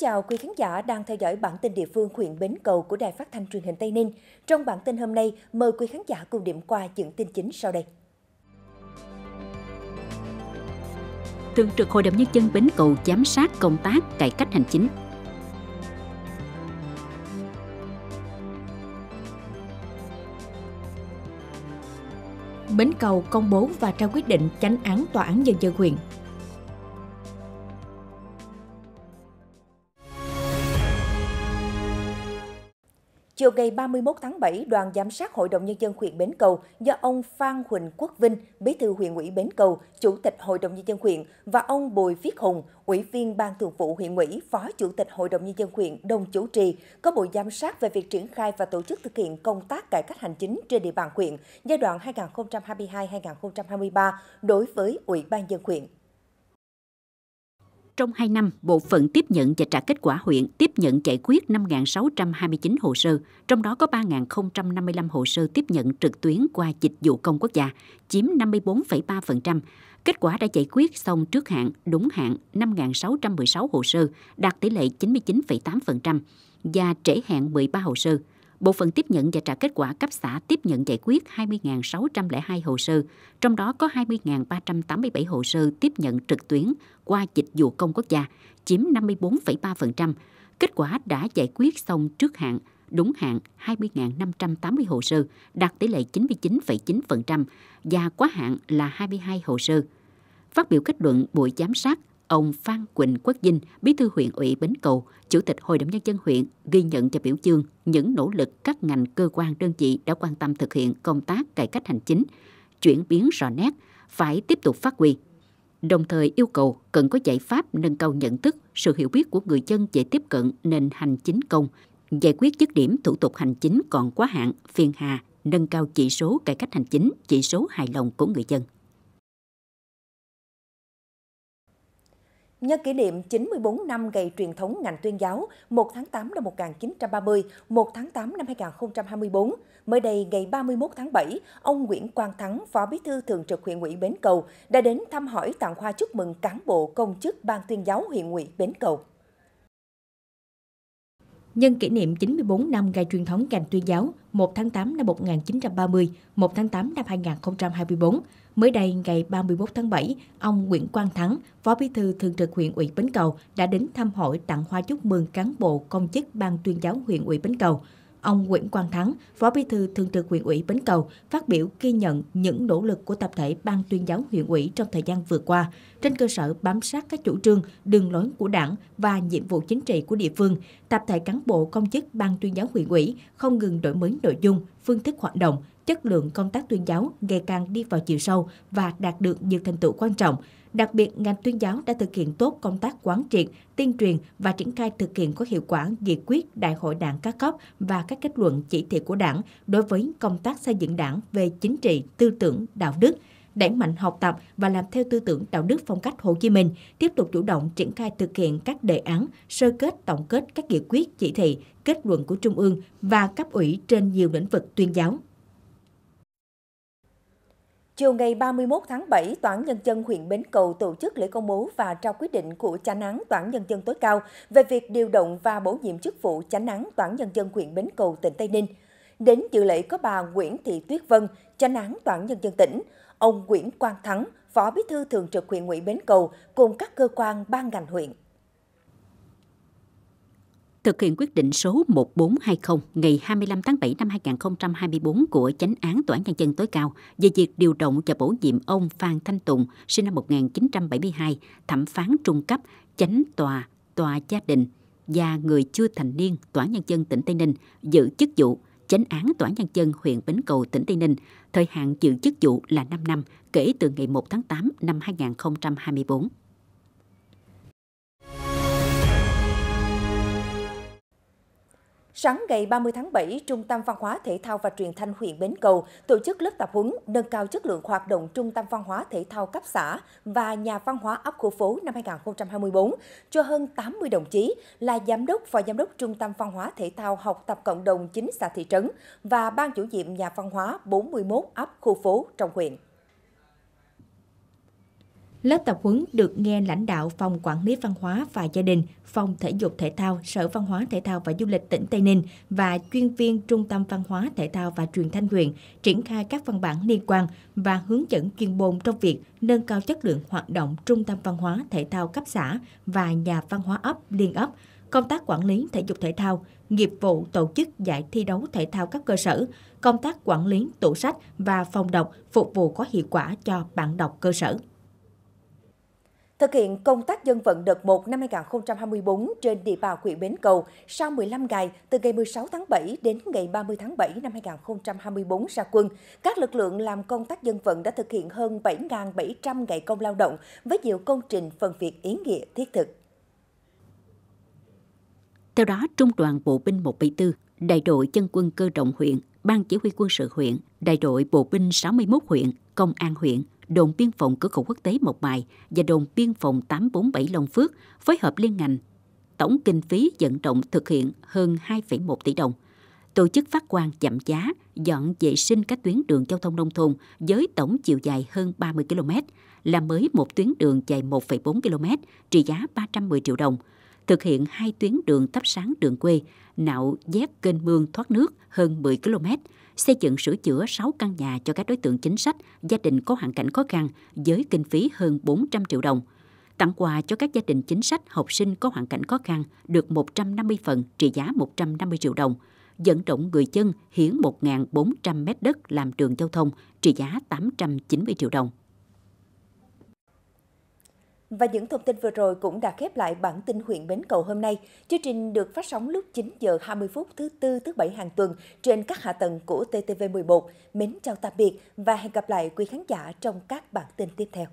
Chào quý khán giả đang theo dõi bản tin địa phương huyện Bến Cầu của Đài Phát thanh Truyền hình Tây Ninh. Trong bản tin hôm nay, mời quý khán giả cùng điểm qua những tin chính sau đây. Thường trực Hội đồng Nhân dân Bến Cầu giám sát công tác cải cách hành chính. Bến Cầu công bố và trao quyết định chánh án Tòa án Nhân dân huyện Chiều ngày 31 tháng 7, đoàn giám sát Hội đồng Nhân dân huyện Bến Cầu do ông Phan Huỳnh Quốc Vinh, Bí thư huyện ủy Bến Cầu, Chủ tịch Hội đồng Nhân dân huyện và ông Bùi Viết Hùng, Ủy viên Ban Thường vụ huyện ủy, Phó Chủ tịch Hội đồng Nhân dân huyện đồng chủ trì, có buổi giám sát về việc triển khai và tổ chức thực hiện công tác cải cách hành chính trên địa bàn huyện giai đoạn 2022-2023 đối với Ủy ban dân huyện. Trong 2 năm, bộ phận tiếp nhận và trả kết quả huyện tiếp nhận giải quyết 5.629 hồ sơ, trong đó có 3.055 hồ sơ tiếp nhận trực tuyến qua dịch vụ công quốc gia, chiếm 54,3%. Kết quả đã giải quyết xong trước hạn, đúng hạn 5.616 hồ sơ, đạt tỷ lệ 99,8% và trễ hạn 13 hồ sơ. Bộ phận tiếp nhận và trả kết quả cấp xã tiếp nhận giải quyết 20.602 hồ sơ, trong đó có 20.387 hồ sơ tiếp nhận trực tuyến qua dịch vụ công quốc gia, chiếm 54,3%. Kết quả đã giải quyết xong trước hạn, đúng hạn 20.580 hồ sơ, đạt tỷ lệ 99,9% và quá hạn là 22 hồ sơ. Phát biểu kết luận buổi giám sát, Ông Phan Quỳnh Quốc Dinh, Bí thư huyện ủy Bến Cầu, Chủ tịch Hội đồng Nhân dân huyện ghi nhận và biểu dương những nỗ lực các ngành cơ quan đơn vị đã quan tâm thực hiện công tác cải cách hành chính, chuyển biến rõ nét, phải tiếp tục phát huy. Đồng thời yêu cầu cần có giải pháp nâng cao nhận thức, sự hiểu biết của người dân về tiếp cận nền hành chính công, giải quyết dứt điểm thủ tục hành chính còn quá hạn, phiền hà, nâng cao chỉ số cải cách hành chính, chỉ số hài lòng của người dân. Nhân kỷ niệm 94 năm ngày truyền thống ngành tuyên giáo 1 tháng 8 năm 1930, 1 tháng 8 năm 2024, mới đây ngày 31 tháng 7, ông Nguyễn Quang Thắng, Phó Bí thư Thường trực huyện ủy Bến Cầu, đã đến thăm hỏi tặng hoa chúc mừng cán bộ công chức Ban tuyên giáo huyện ủy Bến Cầu. Nhân kỷ niệm 94 năm ngày truyền thống ngành tuyên giáo 1 tháng 8 năm 1930, 1 tháng 8 năm 2024, Mới đây, ngày 31 tháng 7, ông Nguyễn Quang Thắng, Phó Bí thư Thường trực huyện ủy Bến Cầu đã đến thăm hỏi tặng hoa chúc mừng cán bộ công chức Ban tuyên giáo huyện ủy Bến Cầu. Ông Nguyễn Quang Thắng, Phó Bí thư Thường trực huyện ủy Bến Cầu phát biểu ghi nhận những nỗ lực của tập thể Ban tuyên giáo huyện ủy trong thời gian vừa qua, trên cơ sở bám sát các chủ trương, đường lối của Đảng và nhiệm vụ chính trị của địa phương, tập thể cán bộ công chức Ban tuyên giáo huyện ủy không ngừng đổi mới nội dung, phương thức hoạt động, chất lượng công tác tuyên giáo ngày càng đi vào chiều sâu và đạt được nhiều thành tựu quan trọng. Đặc biệt, ngành tuyên giáo đã thực hiện tốt công tác quán triệt, tuyên truyền và triển khai thực hiện có hiệu quả nghị quyết Đại hội Đảng các cấp và các kết luận chỉ thị của Đảng đối với công tác xây dựng Đảng về chính trị, tư tưởng, đạo đức, đẩy mạnh học tập và làm theo tư tưởng đạo đức phong cách Hồ Chí Minh, tiếp tục chủ động triển khai thực hiện các đề án, sơ kết tổng kết các nghị quyết, chỉ thị, kết luận của Trung ương và cấp ủy trên nhiều lĩnh vực tuyên giáo. Chiều ngày 31 tháng 7, Tòa án Nhân dân huyện Bến Cầu tổ chức lễ công bố và trao quyết định của chánh án Tòa án Nhân dân tối cao về việc điều động và bổ nhiệm chức vụ chánh án Tòa án Nhân dân huyện Bến Cầu, tỉnh Tây Ninh. Đến dự lễ có bà Nguyễn Thị Tuyết Vân, chánh án Tòa án Nhân dân tỉnh, ông Nguyễn Quang Thắng, Phó Bí thư Thường trực huyện ủy Bến Cầu cùng các cơ quan ban ngành huyện thực hiện quyết định số 1420 ngày 25 tháng 7 năm 2024 của Chánh án Tòa án Nhân dân tối cao về việc điều động và bổ nhiệm ông Phan Thanh Tùng, sinh năm 1972, thẩm phán trung cấp, chánh tòa, tòa gia đình và người chưa thành niên Tòa án Nhân dân tỉnh Tây Ninh giữ chức vụ chánh án Tòa án Nhân dân huyện Bến Cầu, tỉnh Tây Ninh. Thời hạn giữ chức vụ là 5 năm kể từ ngày 1 tháng 8 năm 2024. Sáng ngày 30 tháng 7, Trung tâm Văn hóa Thể thao và Truyền thanh huyện Bến Cầu tổ chức lớp tập huấn nâng cao chất lượng hoạt động Trung tâm Văn hóa Thể thao cấp xã và Nhà văn hóa ấp khu phố năm 2024 cho hơn 80 đồng chí là Giám đốc và Giám đốc Trung tâm Văn hóa Thể thao học tập cộng đồng chính xã thị trấn và Ban chủ nhiệm Nhà văn hóa 41 ấp khu phố trong huyện. Lớp tập huấn được nghe lãnh đạo Phòng Quản lý Văn hóa và Gia đình, Phòng Thể dục Thể thao, Sở Văn hóa Thể thao và Du lịch tỉnh Tây Ninh và chuyên viên Trung tâm Văn hóa Thể thao và Truyền thanh huyện triển khai các văn bản liên quan và hướng dẫn chuyên môn trong việc nâng cao chất lượng hoạt động Trung tâm Văn hóa Thể thao cấp xã và nhà văn hóa ấp, liên ấp, công tác quản lý thể dục thể thao, nghiệp vụ tổ chức giải thi đấu thể thao cấp cơ sở, công tác quản lý tủ sách và phòng đọc phục vụ có hiệu quả cho bạn đọc cơ sở. Thực hiện công tác dân vận đợt 1 năm 2024 trên địa bàn huyện Bến Cầu sau 15 ngày từ ngày 16 tháng 7 đến ngày 30 tháng 7 năm 2024 ra quân, các lực lượng làm công tác dân vận đã thực hiện hơn 7.700 ngày công lao động với nhiều công trình phần việc ý nghĩa thiết thực. Theo đó, Trung đoàn Bộ binh 174, Đại đội Chân quân cơ động huyện, Ban chỉ huy quân sự huyện, Đại đội Bộ binh 61 huyện, Công an huyện, đồn biên phòng cửa khẩu quốc tế Mộc Bài và đồn biên phòng 847 Long Phước phối hợp liên ngành. Tổng kinh phí vận động thực hiện hơn 2,1 tỷ đồng. Tổ chức phát quang chậm giá, dọn vệ sinh các tuyến đường giao thông nông thôn với tổng chiều dài hơn 30 km, làm mới một tuyến đường dài 1,4 km, trị giá 310 triệu đồng, thực hiện hai tuyến đường thắp sáng đường quê, nạo vét kênh mương thoát nước hơn 10 km, xây dựng sửa chữa 6 căn nhà cho các đối tượng chính sách, gia đình có hoàn cảnh khó khăn với kinh phí hơn 400 triệu đồng. Tặng quà cho các gia đình chính sách, học sinh có hoàn cảnh khó khăn được 150 phần trị giá 150 triệu đồng. Dẫn động người dân hiến 1.400 mét đất làm đường giao thông trị giá 890 triệu đồng. Và những thông tin vừa rồi cũng đã khép lại bản tin huyện Bến Cầu hôm nay. Chương trình được phát sóng lúc 9 giờ 20 phút thứ tư, thứ bảy hàng tuần trên các hạ tầng của TTV11. Mến chào tạm biệt và hẹn gặp lại quý khán giả trong các bản tin tiếp theo.